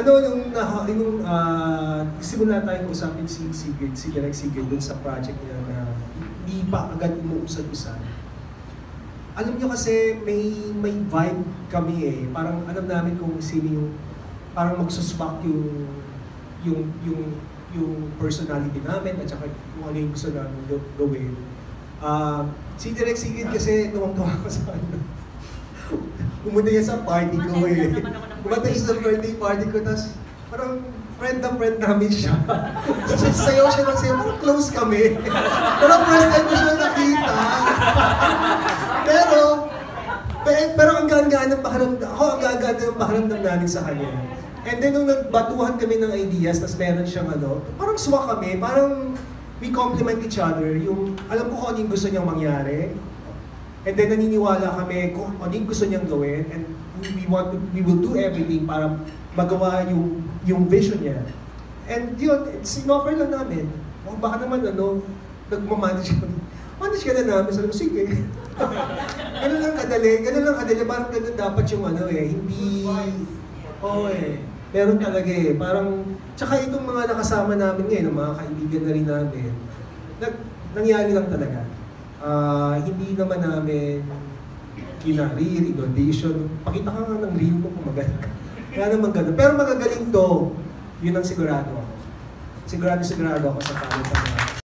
ano, yung, na, yung uh, simula tayong usapin si Sigrid, si Direk Sigrid dun sa project niya na hindi pa agad umuusad-usad. Alam niyo kasi may may vibe kami eh. Parang alam namin kung sino yung parang magsuspect yung yung yung yung personality namin at saka kung ano yung gusto namin ga- gawin. Ah, si Direk Sigrid kasi tuwang-tuwa ko sa ano. Pumunta niya sa party ko eh. Siya sa birthday party ko, tapos parang friend na friend namin siya. Sayaw siya ng sayaw, parang close kami. Pero first time ko siya nakita. pero, pero, ang ganda ng pakiramdam, ako ang gaganda ng pakiramdam namin sa kanya. And then nung nagbatuhan kami ng ideas, tapos meron siyang ano, parang suwa kami, parang we complement each other. Yung, alam ko kung ano yung gusto niyang mangyari. And then naniniwala kami kung ano yung gusto niyang gawin. And we want we will do everything para magawa yung, yung vision niya. And yun, sinoffer lang namin. O baka naman ano, nagmamanage ka. Manage ka na namin. Sabi ko, sige. ganun lang kadali. Ganun lang kadali. Parang ganun dapat yung ano eh. Hindi... Oo eh. Meron talaga eh. Parang... Tsaka itong mga nakasama namin ngayon, ng mga kaibigan na rin namin, nag, nangyari lang talaga. Ah, hindi naman namin kinarir, audition. Pakita ka nga ng reel mo kung magaling ka. Kaya naman ganun. Pero magagaling to. Yun ang sigurado ako. Sigurado, sigurado ako sa talent ng